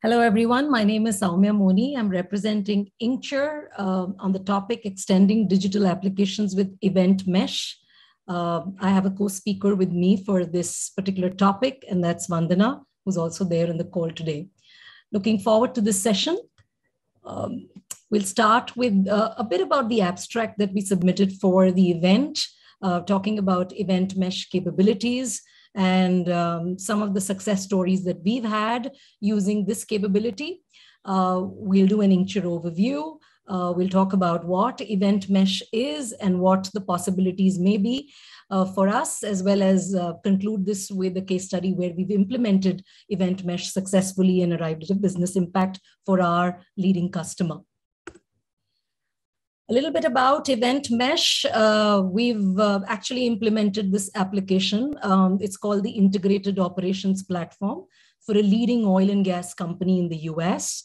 Hello, everyone. My name is Sowmya Moni. I'm representing Incture uh, on the topic extending digital applications with Event Mesh. Uh, I have a co-speaker with me for this particular topic, and that's Vandana, who's also there in the call today. Looking forward to this session. Um, we'll start with uh, a bit about the abstract that we submitted for the event, uh, talking about event mesh capabilities, and um, some of the success stories that we've had using this capability. Uh, we'll do an Incture overview. Uh, we'll talk about what event mesh is and what the possibilities may be uh, for us, as well as uh, conclude this with a case study where we've implemented event mesh successfully and arrived at a business impact for our leading customer. A little bit about Event Mesh. Uh, we've uh, actually implemented this application. Um, it's called the Integrated Operations Platform for a leading oil and gas company in the US.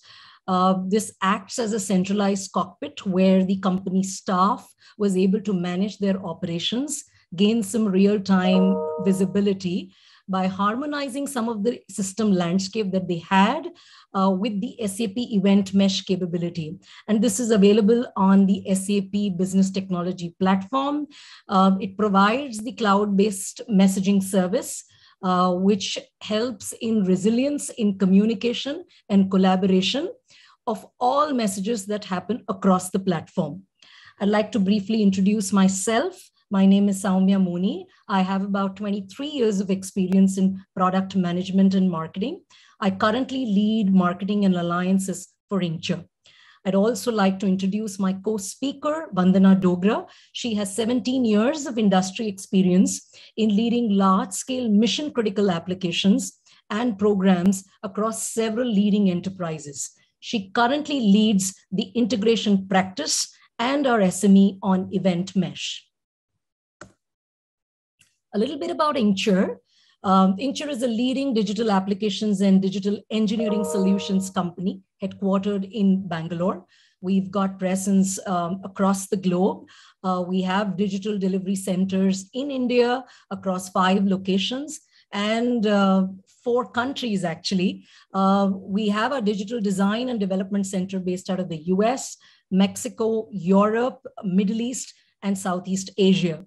Uh, this acts as a centralized cockpit where the company staff was able to manage their operations, gain some real time visibility, by harmonizing some of the system landscape that they had uh, with the SAP event mesh capability. And this is available on the SAP business technology platform. Uh, it provides the cloud-based messaging service uh, which helps in resilience in communication and collaboration of all messages that happen across the platform. I'd like to briefly introduce myself. My name is Sowmya Moni. I have about 23 years of experience in product management and marketing. I currently lead marketing and alliances for Incture. I'd also like to introduce my co-speaker, Vandana Dogra. She has 17 years of industry experience in leading large-scale mission-critical applications and programs across several leading enterprises. She currently leads the integration practice and our SME on Event Mesh a little bit about Incture. Um, is a leading digital applications and digital engineering solutions company headquartered in Bangalore. We've got presence um, across the globe. Uh, we have digital delivery centers in India across five locations and uh, four countries, actually. Uh, we have a digital design and development center based out of the US, Mexico, Europe, Middle East, and Southeast Asia.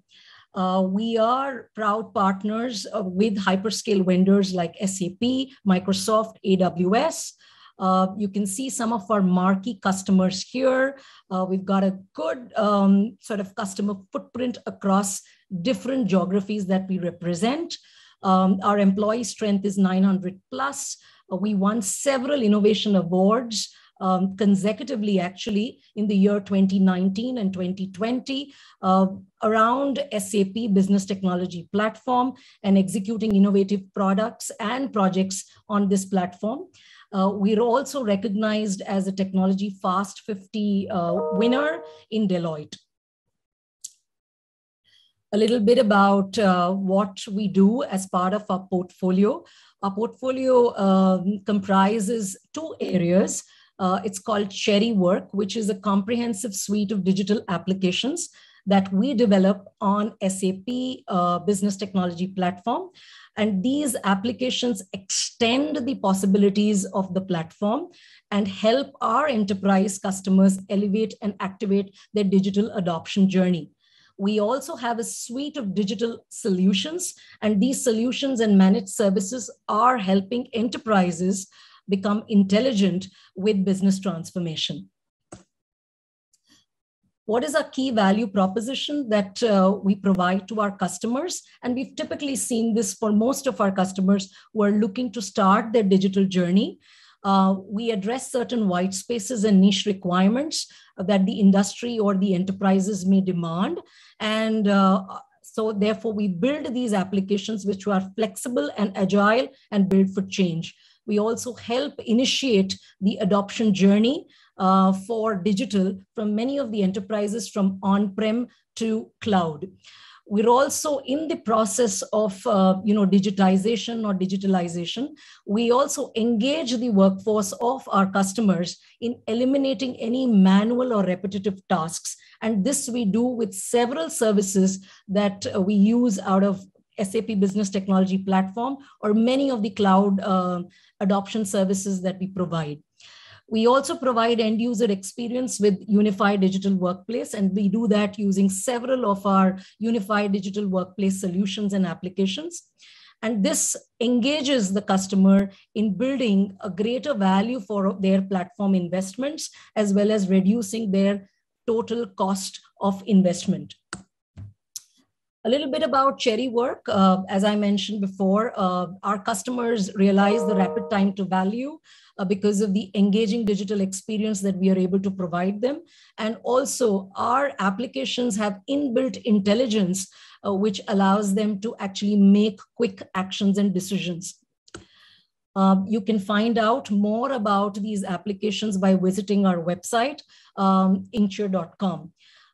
Uh, we are proud partners uh, with hyperscale vendors like SAP, Microsoft, AWS. Uh, you can see some of our marquee customers here. Uh, we've got a good um, sort of customer footprint across different geographies that we represent. Um, our employee strength is 900 plus. Uh, we won several innovation awards um, consecutively, actually, in the year 2019 and 2020 uh, around SAP Business Technology Platform and executing innovative products and projects on this platform. Uh, we're also recognized as a Technology Fast 50 uh, winner in Deloitte a little bit about uh, what we do as part of our portfolio. Our portfolio um, comprises two areas. Uh, it's called Cherry Work, which is a comprehensive suite of digital applications that we develop on SAP uh, Business Technology Platform. And these applications extend the possibilities of the platform and help our enterprise customers elevate and activate their digital adoption journey. We also have a suite of digital solutions, and these solutions and managed services are helping enterprises become intelligent with business transformation. What is our key value proposition that uh, we provide to our customers? And we've typically seen this for most of our customers who are looking to start their digital journey. Uh, we address certain white spaces and niche requirements that the industry or the enterprises may demand. And uh, so therefore, we build these applications which are flexible and agile and built for change. We also help initiate the adoption journey uh, for digital from many of the enterprises from on-prem to cloud. We're also in the process of uh, you know, digitization or digitalization. We also engage the workforce of our customers in eliminating any manual or repetitive tasks. And this we do with several services that uh, we use out of SAP Business Technology Platform or many of the cloud uh, adoption services that we provide. We also provide end user experience with unified digital workplace, and we do that using several of our unified digital workplace solutions and applications. And this engages the customer in building a greater value for their platform investments, as well as reducing their total cost of investment. A little bit about Cherry Work. Uh, as I mentioned before, uh, our customers realize the rapid time to value uh, because of the engaging digital experience that we are able to provide them. And also, our applications have inbuilt intelligence, uh, which allows them to actually make quick actions and decisions. Uh, you can find out more about these applications by visiting our website, um,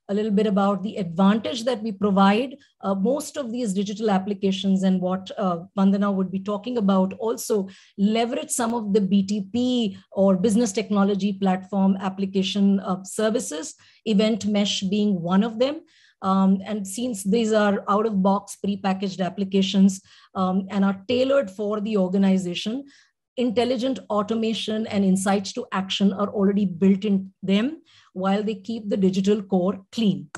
a little bit about the advantage that we provide. Uh, most of these digital applications and what uh, Vandana would be talking about also leverage some of the BTP or business technology platform application uh, services, Event Mesh being one of them. Um, and since these are out of box pre-packaged applications um, and are tailored for the organization, intelligent automation and insights to action are already built in them while they keep the digital core clean.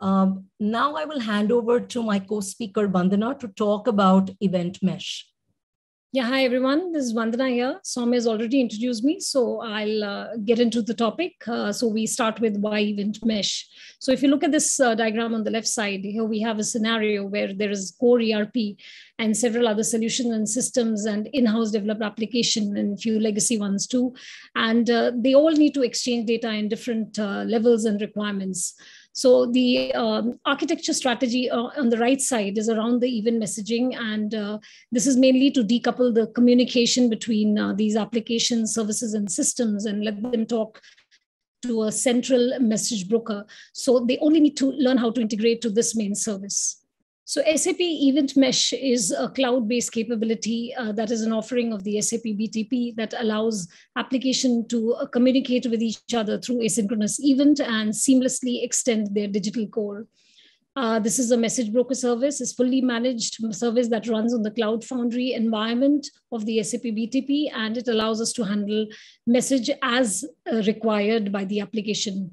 Um, now I will hand over to my co-speaker Vandana to talk about Event Mesh. Yeah, hi everyone. This is Vandana here. Sowmya has already introduced me, so I'll uh, get into the topic. Uh, so we start with why event mesh. So if you look at this uh, diagram on the left side, here we have a scenario where there is core ERP and several other solutions and systems and in-house developed application and a few legacy ones too. And uh, they all need to exchange data in different uh, levels and requirements. So the um, architecture strategy uh, on the right side is around the event messaging. And uh, this is mainly to decouple the communication between uh, these applications, services, and systems and let them talk to a central message broker. So they only need to learn how to integrate to this main service. So SAP Event Mesh is a cloud-based capability uh, that is an offering of the SAP BTP that allows application to uh, communicate with each other through asynchronous event and seamlessly extend their digital core. Uh, this is a message broker service, is fully managed service that runs on the Cloud Foundry environment of the SAP BTP, and it allows us to handle message as uh, required by the application.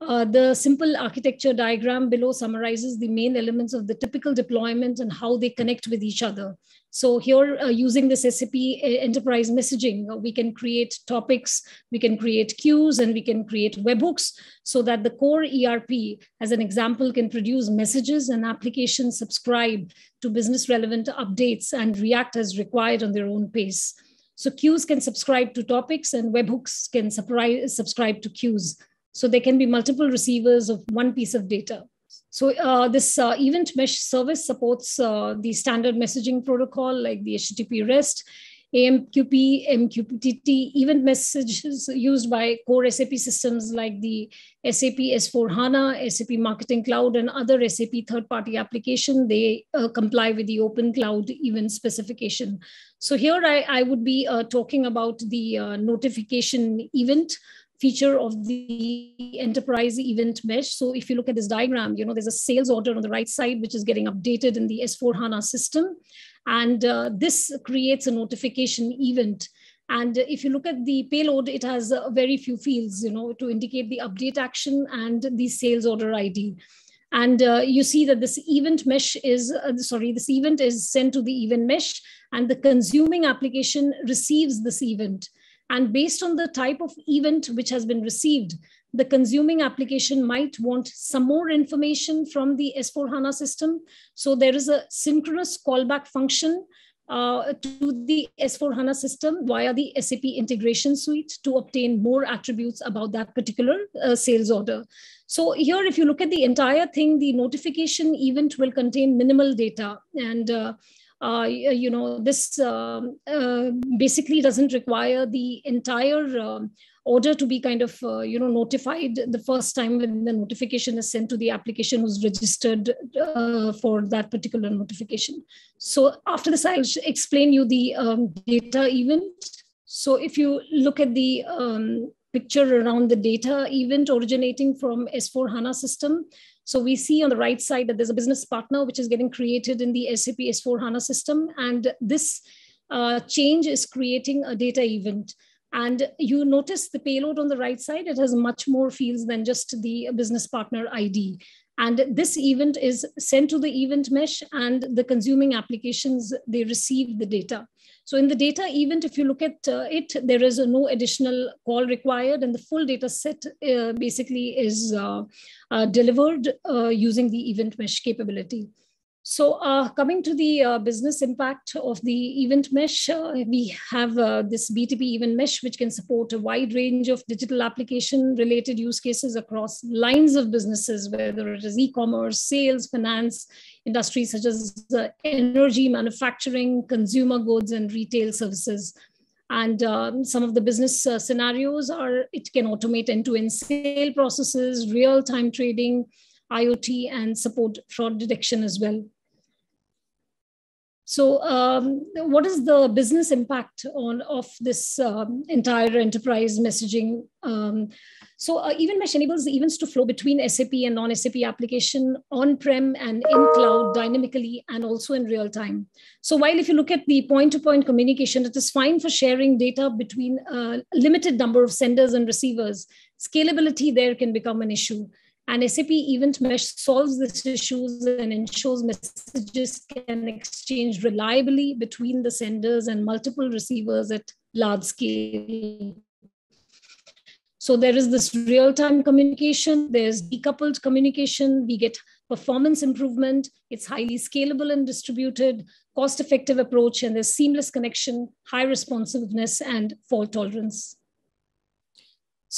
Uh, the simple architecture diagram below summarizes the main elements of the typical deployment and how they connect with each other. So here, uh, using this SAP uh, enterprise messaging, uh, we can create topics, we can create queues, and we can create webhooks so that the core ERP, as an example, can produce messages and applications subscribe to business relevant updates and react as required on their own pace. So queues can subscribe to topics and webhooks can subscribe to queues. So there can be multiple receivers of one piece of data. So uh, this uh, event mesh service supports uh, the standard messaging protocol like the HTTP REST, AMQP, MQTT, event messages used by core SAP systems like the SAP S4 HANA, SAP Marketing Cloud, and other SAP third-party application. They uh, comply with the Open Cloud event specification. So here I, I would be uh, talking about the uh, notification event feature of the enterprise event mesh. So if you look at this diagram, you know, there's a sales order on the right side, which is getting updated in the S4 HANA system. And uh, this creates a notification event. And if you look at the payload, it has uh, very few fields, you know, to indicate the update action and the sales order ID. And uh, you see that this event mesh is, uh, sorry, this event is sent to the event mesh and the consuming application receives this event. And based on the type of event which has been received, the consuming application might want some more information from the S4 HANA system. So there is a synchronous callback function uh, to the S4 HANA system via the SAP integration suite to obtain more attributes about that particular uh, sales order. So here, if you look at the entire thing, the notification event will contain minimal data and uh, uh, you know, this um, uh, basically doesn't require the entire um, order to be kind of, uh, you know, notified the first time when the notification is sent to the application who's registered uh, for that particular notification. So after this, I'll explain you the um, data event. So if you look at the um, picture around the data event originating from S4 HANA system, So we see on the right side that there's a business partner which is getting created in the SAP S4 HANA system. And this uh, change is creating a data event. And you notice the payload on the right side, it has much more fields than just the business partner ID. And this event is sent to the event mesh and the consuming applications, they receive the data. So in the data event, if you look at uh, it, there is no additional call required and the full data set uh, basically is uh, uh delivered uh, using the event mesh capability. So uh, coming to the uh, business impact of the event mesh, uh, we have uh, this BTP event mesh, which can support a wide range of digital application related use cases across lines of businesses, whether it is e-commerce, sales, finance, industries such as uh, energy, manufacturing, consumer goods, and retail services. And um, some of the business uh, scenarios are it can automate end-to-end sale processes, real-time trading, IoT, and support fraud detection as well. So, um, what is the business impact on of this um, entire enterprise messaging? Um, so, uh, Event Mesh enables the events to flow between SAP and non-SAP application on-prem and in cloud dynamically and also in real time. So, while if you look at the point-to-point communication, it is fine for sharing data between a limited number of senders and receivers. Scalability there can become an issue. And SAP Event Mesh solves these issues and ensures messages can exchange reliably between the senders and multiple receivers at large scale. So there is this real-time communication, there's decoupled communication, we get performance improvement, it's highly scalable and distributed, cost-effective approach, and there's seamless connection, high responsiveness, and fault tolerance.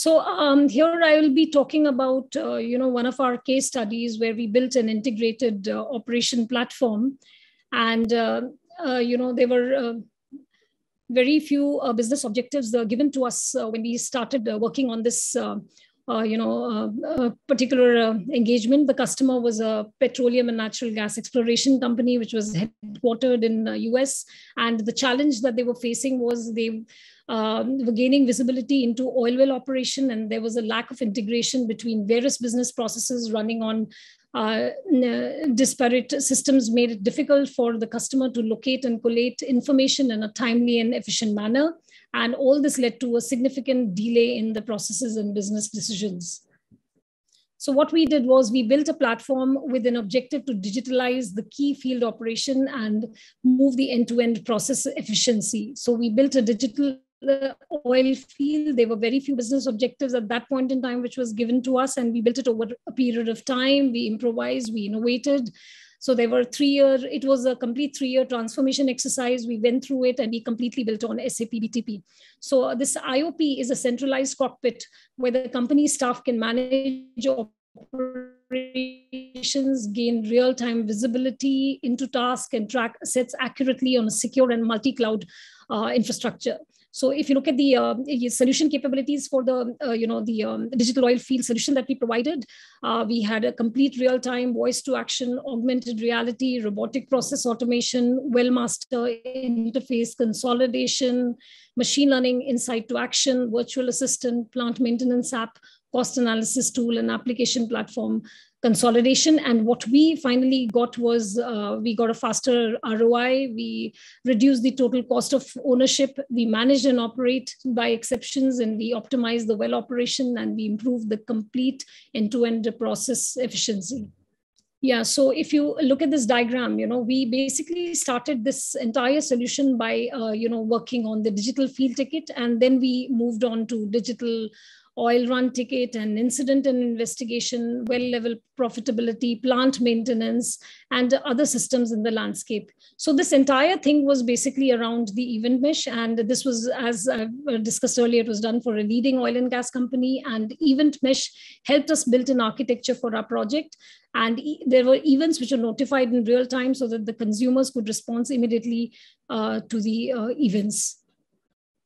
So um, here I will be talking about, uh, you know, one of our case studies where we built an integrated uh, operation platform. And, uh, uh you know, there were uh, very few uh, business objectives given to us when we started working on this, you know, particular engagement. The customer was a petroleum and natural gas exploration company, which was headquartered in the US. And the challenge that they were facing was they um, were gaining visibility into oil well operation, and there was a lack of integration between various business processes running on uh, disparate systems made it difficult for the customer to locate and collate information in a timely and efficient manner. And all this led to a significant delay in the processes and business decisions. So what we did was we built a platform with an objective to digitalize the key field operation and move the end-to-end -end process efficiency. So we built a digital the oil field. There were very few business objectives at that point in time, which was given to us, and we built it over a period of time. We improvised, we innovated. So there were three year, it was a complete three year transformation exercise. We went through it and we completely built on SAP BTP. So this IOP is a centralized cockpit where the company staff can manage operations, gain real time visibility into task and track assets accurately on a secure and multi cloud uh, infrastructure. So if you look at the uh, solution capabilities for the, uh, you know, the um, digital oil field solution that we provided, uh, we had a complete real-time voice to action, augmented reality, robotic process automation, well master interface consolidation, machine learning insight to action, virtual assistant, plant maintenance app, cost analysis tool and application platform consolidation. And what we finally got was uh, we got a faster ROI. We reduced the total cost of ownership. We managed and operate by exceptions, and we optimized the well operation and we improved the complete end to end process efficiency. Yeah, so if you look at this diagram, you know, we basically started this entire solution by, uh, you know, working on the digital field ticket, and then we moved on to digital oil run ticket and incident and investigation, well level profitability, plant maintenance, and other systems in the landscape. So this entire thing was basically around the event mesh. And this was, as I discussed earlier, it was done for a leading oil and gas company. And event mesh helped us build an architecture for our project. And there were events which were notified in real time so that the consumers could respond immediately uh, to the uh, events.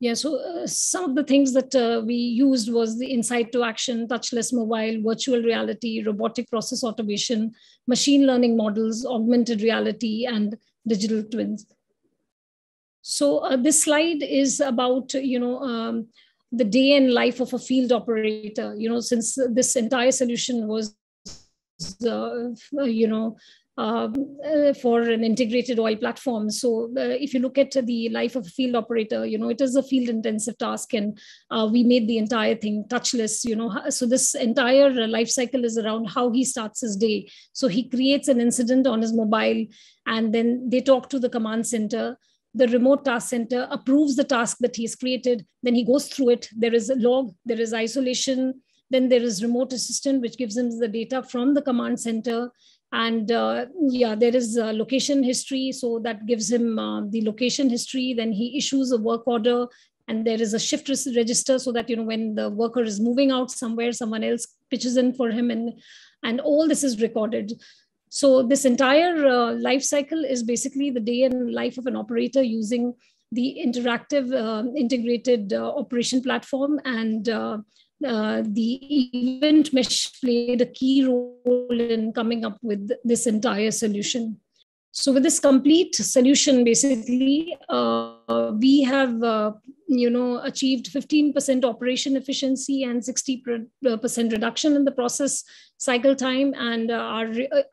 Yeah, so uh, some of the things that uh, we used was the insight to action, touchless mobile, virtual reality, robotic process automation, machine learning models, augmented reality, and digital twins. So uh, this slide is about, you know, um, the day and life of a field operator. You know, since this entire solution was you know, um, uh, for an integrated oil platform. So uh, if you look at the life of a field operator, you know, it is a field intensive task and uh, we made the entire thing touchless, you know, so this entire life cycle is around how he starts his day. So he creates an incident on his mobile and then they talk to the command center. The remote task center approves the task that he's created. Then he goes through it. There is a log there is isolation. Then there is remote assistant which gives him the data from the command center and uh, yeah there is location history so that gives him uh, the location history. Then he issues a work order and there is a shift register so that you know when the worker is moving out somewhere someone else pitches in for him and and all this is recorded. So this entire uh, life cycle is basically the day and life of an operator using the interactive uh, integrated uh, operation platform. And uh, uh, the event mesh played a key role in coming up with this entire solution. So with this complete solution, basically, uh, we have, uh, you know, achieved 15% operation efficiency and 60% uh, reduction in the process cycle time. And uh,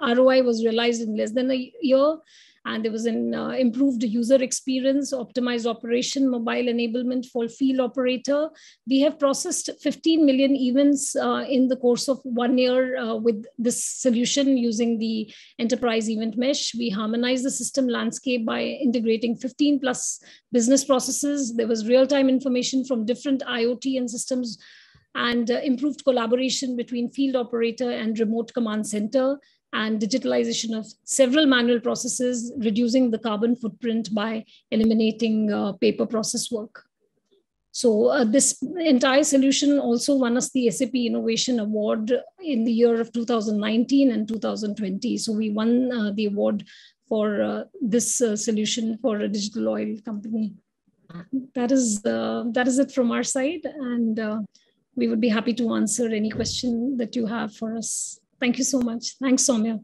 our ROI was realized in less than a year and there was an uh, improved user experience, optimized operation, mobile enablement for field operator. We have processed 15 million events uh, in the course of one year uh, with this solution using the enterprise event mesh. We harmonized the system landscape by integrating 15 plus business processes. There was real-time information from different IoT and systems and uh, improved collaboration between field operator and remote command center and digitalization of several manual processes, reducing the carbon footprint by eliminating uh, paper process work. So uh, this entire solution also won us the SAP Innovation Award in the year of 2019 and 2020. So we won uh, the award for uh, this uh, solution for a digital oil company. That is uh, that is it from our side, and we would be happy to answer any question that you have for us. Thank you so much. Thanks, Sowmya.